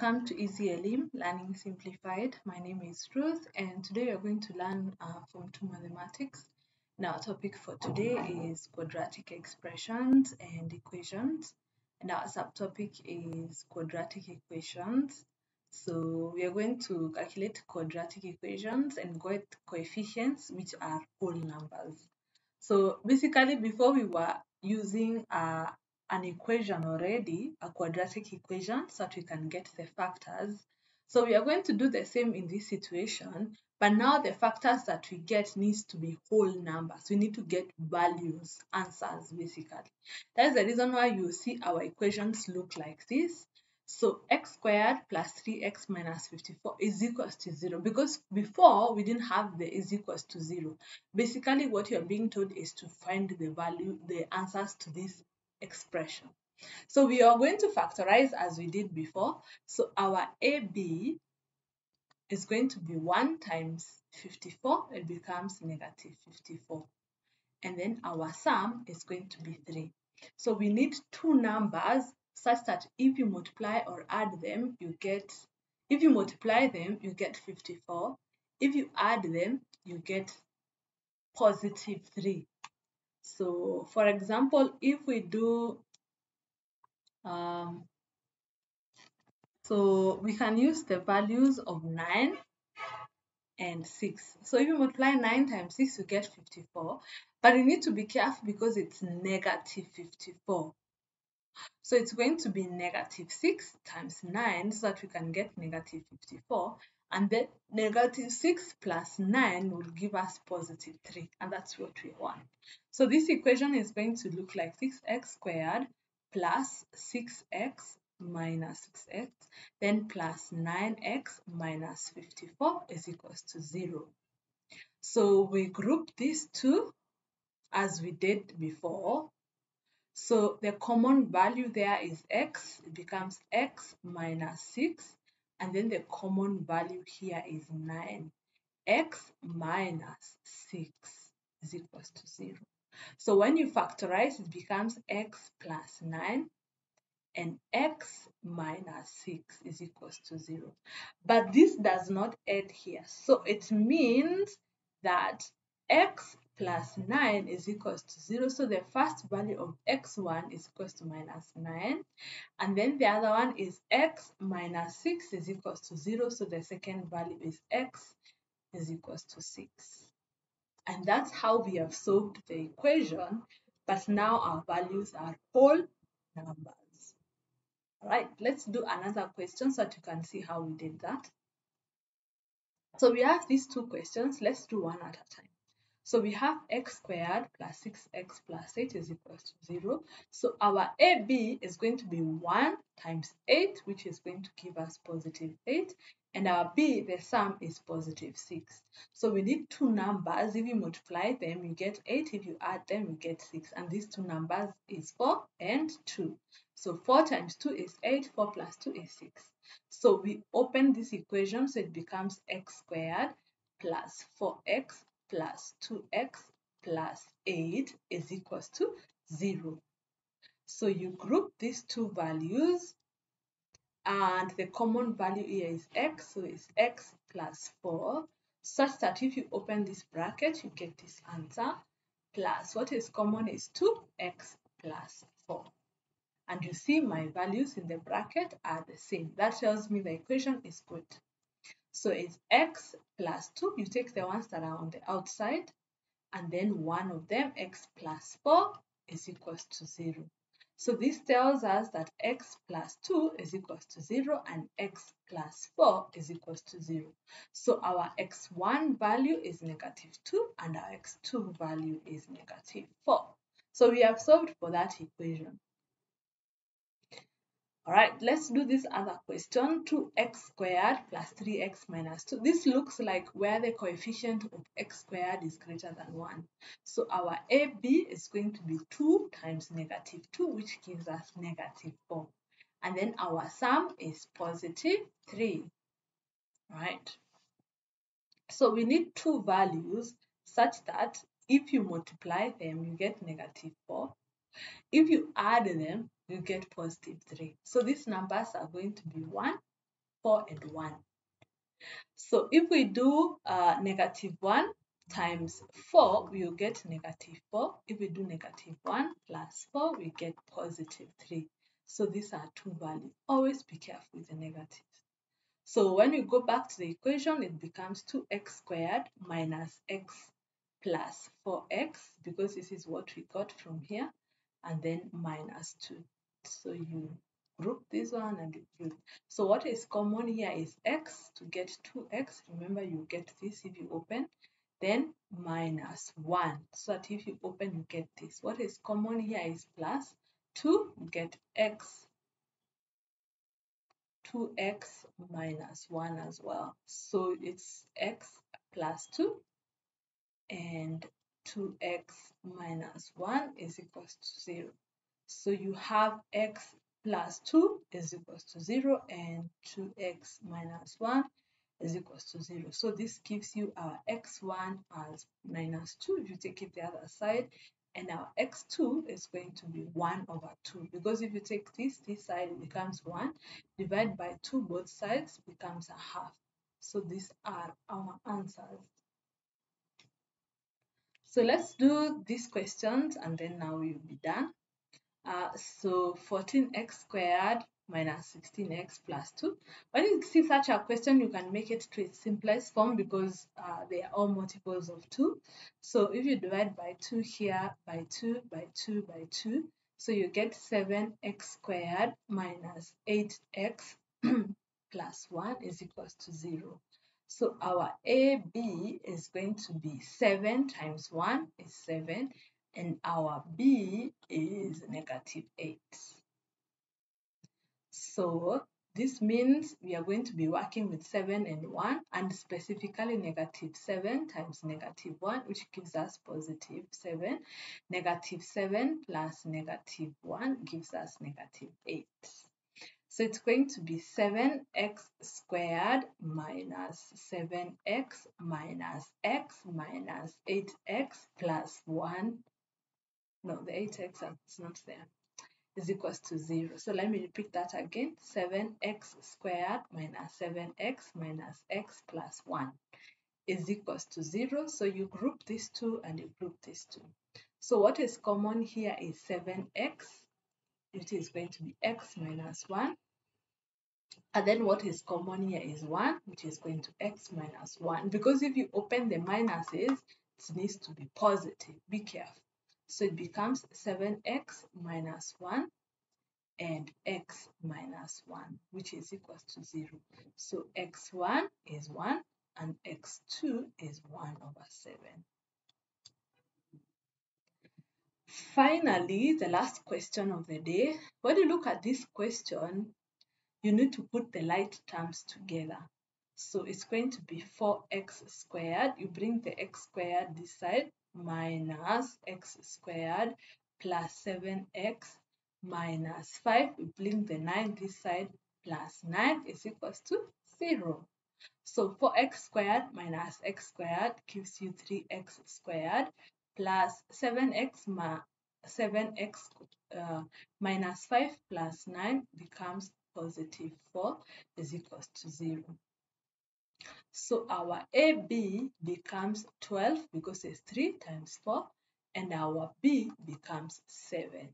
Welcome to EasyElimu Learning Simplified. My name is Ruth and today we are going to learn uh, Form 2 Mathematics. Now our topic for today is quadratic expressions and equations and our subtopic is quadratic equations. So we are going to calculate quadratic equations and get coefficients which are whole numbers. So basically before we were using uh, an equation already, a quadratic equation, so that we can get the factors. So we are going to do the same in this situation, but now the factors that we get needs to be whole numbers. We need to get values, answers basically. That's the reason why you see our equations look like this. So x squared plus 3x minus 54 is equals to 0 because before we didn't have the is equals to 0. Basically what you're being told is to find the value, the answers to this expression. So we are going to factorize as we did before. So our AB is going to be 1 times 54, it becomes negative 54. And then our sum is going to be 3. So we need two numbers such that if you multiply or add them, you get, if you multiply them, you get 54. If you add them, you get positive 3. So for example, if we do, um, so we can use the values of 9 and 6. So if you multiply 9 times 6, you get 54. But you need to be careful because it's negative 54. So it's going to be negative 6 times 9 so that we can get negative 54 and then negative 6 plus 9 will give us positive 3 and that's what we want. So this equation is going to look like 6x squared plus 6x minus 6x then plus 9x minus 54 is equals to 0. So we group these two as we did before. So the common value there is x, it becomes x minus 6 and then the common value here is 9. x minus 6 is equals to 0. So when you factorize, it becomes x plus 9 and x minus 6 is equals to 0. But this does not end here. So it means that x plus 9 is equals to 0. So the first value of x1 is equals to minus 9. And then the other one is x minus 6 is equals to 0. So the second value is x is equals to 6. And that's how we have solved the equation. But now our values are whole numbers. All right, let's do another question so that you can see how we did that. So we have these two questions. Let's do one at a time. So we have x squared plus 6x plus 8 is equals to 0. So our AB is going to be 1 times 8, which is going to give us positive 8. And our B, the sum is positive 6. So we need two numbers. If you multiply them, you get 8. If you add them, you get 6. And these two numbers is 4 and 2. So 4 times 2 is 8. 4 plus 2 is 6. So we open this equation, so it becomes x squared plus 4x plus 2x plus 8 is equals to 0. So you group these two values and the common value here is x, so it's x plus 4 such that if you open this bracket you get this answer. Plus what is common is 2x plus 4 and you see my values in the bracket are the same. That tells me the equation is good so it's x plus 2. You take the ones that are on the outside, and then one of them, x plus 4, is equals to 0. So this tells us that x plus 2 is equals to 0 and x plus 4 is equals to 0. So our x1 value is negative 2 and our x2 value is negative 4. So we have solved for that equation. All right, let's do this other question. 2x squared plus 3x minus 2. This looks like where the coefficient of x squared is greater than 1. So our AB is going to be 2 times negative 2, which gives us negative 4. And then our sum is positive 3. Right? So we need two values such that if you multiply them, you get negative 4. If you add them, you get positive 3. So these numbers are going to be 1 4 and 1. So if we do uh, negative 1 times 4, we will get negative 4. If we do negative 1 plus 4, we get positive 3. So these are two values. Always be careful with the negatives. So when you go back to the equation, it becomes 2x squared minus x plus 4x because this is what we got from here and then minus 2. So you group this one and group. So what is common here is x to get 2x. Remember you get this if you open. Then minus 1. So that if you open you get this. What is common here is plus 2. You get x 2x minus 1 as well. So it's x plus 2 and 2x minus 1 is equals to 0. So you have x plus 2 is equals to 0 and 2x minus 1 is equals to 0. So this gives you our x1 as minus 2 if you take it the other side. And our x2 is going to be 1 over 2 because if you take this this side becomes 1 divide by 2 both sides becomes a half. So these are our answers. So let's do these questions and then now we'll be done uh, so 14x squared minus 16x plus 2. When you see such a question, you can make it to its simplest form because uh, they are all multiples of 2. So if you divide by 2 here, by 2, by 2, by 2, so you get 7x squared minus 8x plus 1 is equals to 0. So our AB is going to be 7 times 1 is 7 and our B is negative 8. So this means we are going to be working with 7 and 1 and specifically negative 7 times negative 1 which gives us positive 7. Negative 7 plus negative 1 gives us negative 8. So it's going to be 7x squared minus 7x minus x minus 8x plus 1. No, the 8x is not there is equals to 0. So let me repeat that again. 7x squared minus 7x minus x plus 1 is equals to 0. So you group these two and you group these two. So what is common here is 7x. It is going to be x minus 1. And then what is common here is 1, which is going to x minus 1. Because if you open the minuses, it needs to be positive. Be careful. So it becomes 7x minus 1 and x minus 1, which is equals to 0. So x1 is 1 and x2 is 1 over 7. Finally, the last question of the day. When you look at this question, you need to put the like terms together. So it's going to be 4x squared. You bring the x squared this side minus x squared plus 7x minus 5. We bring the 9 this side plus 9 is equals to 0. So 4x squared minus x squared gives you 3x squared plus 7x ma 7x uh, minus 5 plus 9 becomes positive 4 is equals to 0. So our AB becomes 12 because it's 3 times 4 and our B becomes 7.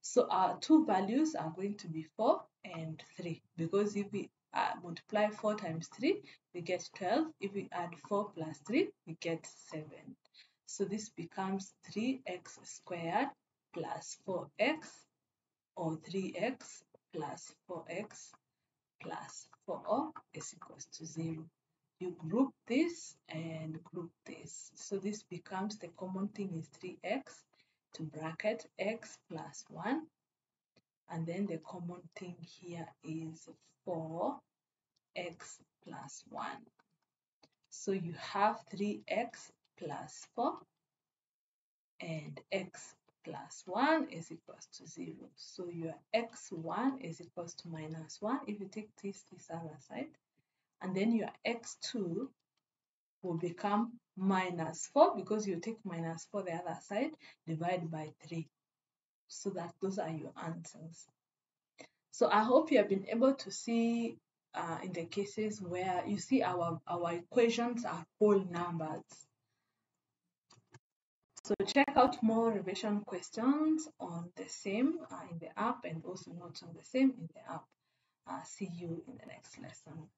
So our two values are going to be 4 and 3 because if we uh, multiply 4 times 3, we get 12. If we add 4 plus 3, we get 7. So this becomes 3x squared plus 4x or 3x plus 4x plus 4 is equals to 0. You group this and group this. So this becomes the common thing is 3x to bracket x plus 1. And then the common thing here is 4x plus 1. So you have 3x plus 4 and x plus 1 is equals to 0. So your x1 is equals to minus 1 if you take this this other side. And then your x2 will become minus 4 because you take minus 4 the other side, divide by 3. So that those are your answers. So I hope you have been able to see uh, in the cases where you see our, our equations are whole numbers. So check out more revision questions on the same uh, in the app and also notes on the same in the app. Uh, see you in the next lesson.